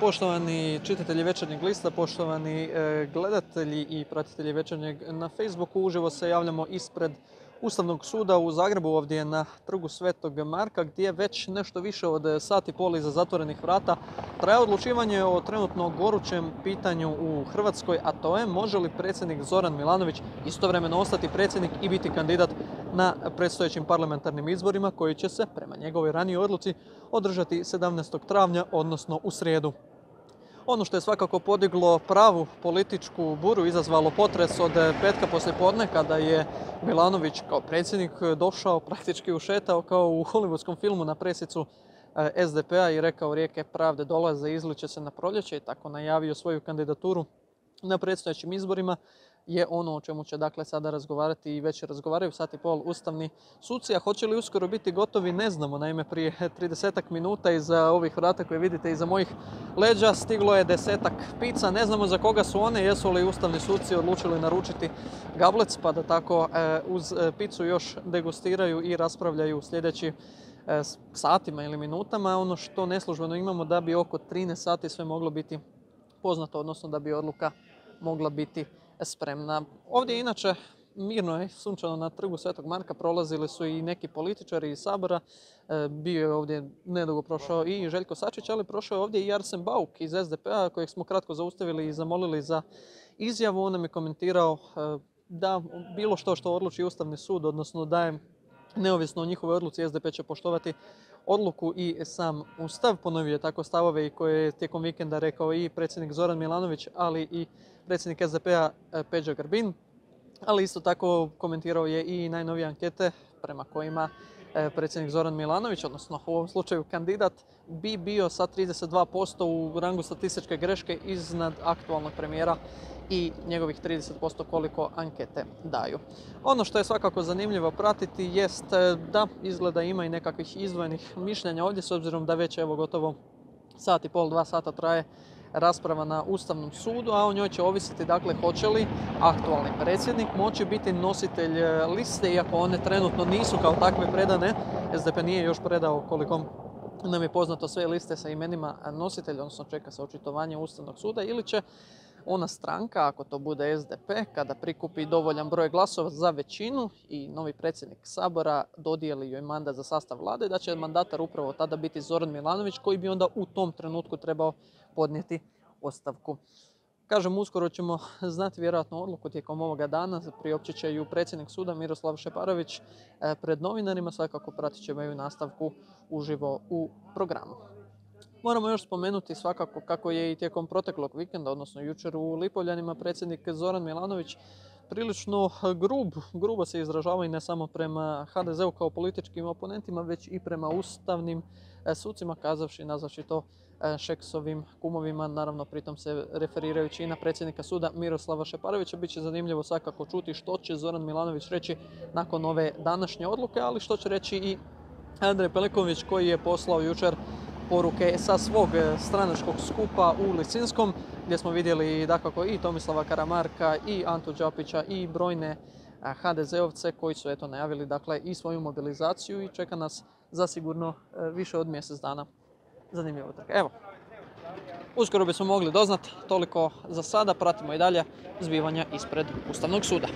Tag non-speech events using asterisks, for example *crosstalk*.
Poštovani čitatelji Večernjeg lista, poštovani e, gledatelji i pratitelji Večernjeg na Facebooku, uživo se javljamo ispred Ustavnog suda u Zagrebu ovdje na trgu Svetog Marka gdje već nešto više od sati pol iza zatvorenih vrata traje odlučivanje o trenutno gorućem pitanju u Hrvatskoj, a to je može li predsjednik Zoran Milanović istovremeno ostati predsjednik i biti kandidat na predstojećim parlamentarnim izborima koji će se, prema njegovoj ranijoj odluci, održati 17. travnja, odnosno u srijedu. Ono što je svakako podiglo pravu političku buru, izazvalo potres od petka podne kada je Milanović kao predsjednik došao, praktički ušetao kao u hollywoodskom filmu na presicu eh, SDP-a i rekao rijeke pravde dolaze, izliče se na proljeće i tako najavio svoju kandidaturu na predstojećim izborima je ono o čemu će dakle sada razgovarati i već razgovaraju sat i pol ustavni suci, a hoće li uskoro biti gotovi ne znamo, naime prije *laughs* 30 minuta iza ovih vrata koje vidite iza mojih leđa stiglo je desetak pica, ne znamo za koga su one, jesu li ustavni suci odlučili naručiti gablec pa da tako e, uz e, picu još degustiraju i raspravljaju sljedeći e, satima ili minutama. Ono što neslužbeno imamo da bi oko 13 sati sve moglo biti poznato, odnosno da bi odluka mogla biti spremna. Ovdje inače mirno je sunčano na trgu Svetog Marka, prolazili su i neki političari iz Sabora, e, bio je ovdje nedugo prošao i Željko Sačić, ali prošao je ovdje i Arsen Bauk iz SDP-a kojeg smo kratko zaustavili i zamolili za izjavu. On nam je komentirao e, da bilo što što odluči Ustavni sud, odnosno da je neovisno o njihovoj odluci SDP će poštovati odluku i sam Ustav. Ponovio je tako stavove i koje je tijekom vikenda rekao i predsjednik Zoran Milanović, ali i predsjednik SDP-a e, Peđa Grbin. Ali isto tako komentirao je i najnovije ankete prema kojima e, predsjednik Zoran Milanović, odnosno u ovom slučaju kandidat, bi bio sa 32% u rangu statističke greške iznad aktualnog premijera i njegovih 30% koliko ankete daju. Ono što je svakako zanimljivo pratiti jest e, da izgleda ima i nekakvih izdvojenih mišljenja ovdje s obzirom da već evo gotovo sat i pol, dva sata traje rasprava na Ustavnom sudu, a o njoj će ovisiti dakle hoće li aktualni predsjednik moći biti nositelj e, liste, iako one trenutno nisu kao takve predane. SDP nije još predao koliko nam je poznato sve liste sa imenima nositelja, odnosno čeka se očitovanje Ustavnog suda, ili će ona stranka, ako to bude SDP, kada prikupi dovoljan broj glasova za većinu i novi predsjednik Sabora dodijeli joj mandat za sastav vlade, da će mandatar upravo tada biti Zoran Milanović, koji bi onda u tom trenutku trebao podnijeti ostavku. Kažem, uskoro ćemo znati vjerojatno odluku tijekom ovoga dana. Priopćit će ju predsjednik suda Miroslav Šeparović e, pred novinarima. Svakako pratit ćemo ju nastavku uživo u programu. Moramo još spomenuti svakako kako je i tijekom proteklog vikenda, odnosno jučer u Lipovljanima, predsjednik Zoran Milanović prilično grub, grubo se izražava i ne samo prema HDZ-u kao političkim oponentima, već i prema ustavnim e, sucima, kazavši, nazavši to Šeksovim kumovima, naravno pritom se referirajući i na predsjednika suda Miroslava Šeparovića. Biće zanimljivo svakako čuti što će Zoran Milanović reći nakon ove današnje odluke, ali što će reći i Andrej Peliković koji je poslao jučer poruke sa svog e, stranačkog skupa u Lisinskom gdje smo vidjeli dakako i Tomislava Karamarka i Antu Đapića i brojne HDZ-ovce koji su eto najavili dakle i svoju mobilizaciju i čeka nas zasigurno e, više od mjesec dana zanimljivo trka. Evo, uskoro bismo mogli doznati toliko za sada, pratimo i dalje zbivanja ispred Ustavnog suda.